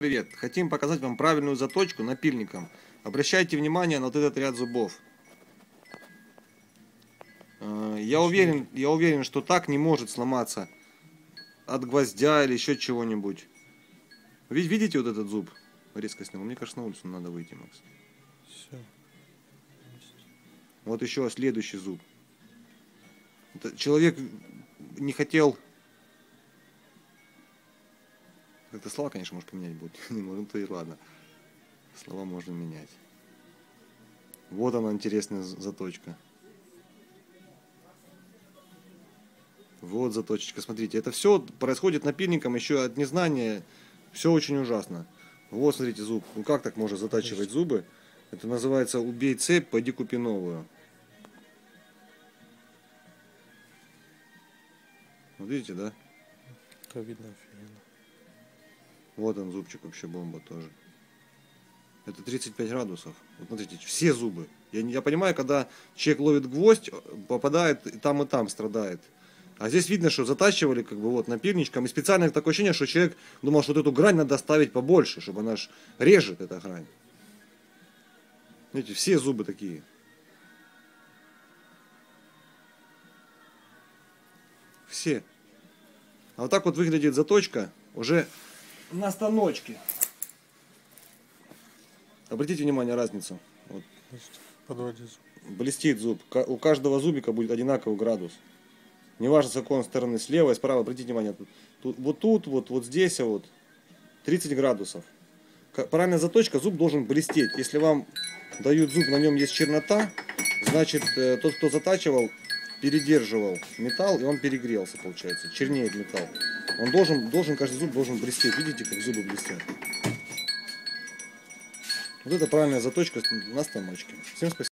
Привет! Хотим показать вам правильную заточку напильником. Обращайте внимание на вот этот ряд зубов. Э, Я уверен, я уверен, что так не может сломаться от гвоздя или еще чего-нибудь. Видите вот этот зуб? Резко снял. Мне кажется, на улицу надо выйти, Макс. Все. Вот еще следующий зуб. Человек не хотел... Как-то слова, конечно, может поменять будет. Не можем, то и ладно. Слова можно менять. Вот она интересная заточка. Вот заточечка, смотрите. Это все происходит напильником еще от незнания. Все очень ужасно. Вот, смотрите, зуб. Ну как так можно затачивать зубы? Это называется убей цепь, пойди купи новую. Вот видите, да? Это видно офигенно. Вот он зубчик вообще бомба тоже. Это 35 градусов. Вот смотрите, все зубы. Я, я понимаю, когда человек ловит гвоздь, попадает и там, и там страдает. А здесь видно, что затачивали как бы вот напильничком. И специально такое ощущение, что человек думал, что вот эту грань надо ставить побольше, чтобы она ж режет эта грань. Видите, все зубы такие. Все. А вот так вот выглядит заточка уже на станочке. Обратите внимание разницу. Вот зуб. блестит зуб. У каждого зубика будет одинаковый градус. Неважно, с какой он стороны, слева и справа. Обратите внимание, тут, тут- вот тут, вот, вот здесь, а вот 30 градусов. Правильная заточка, зуб должен блестеть. Если вам дают зуб, на нем есть чернота, значит, э, тот, кто затачивал, передерживал металл, и он перегрелся, получается. Чернеет металл. Он должен, должен, каждый зуб должен блестеть. Видите, как зубы блестят? Вот это правильная заточка на станочке. Всем спасибо.